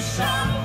the show.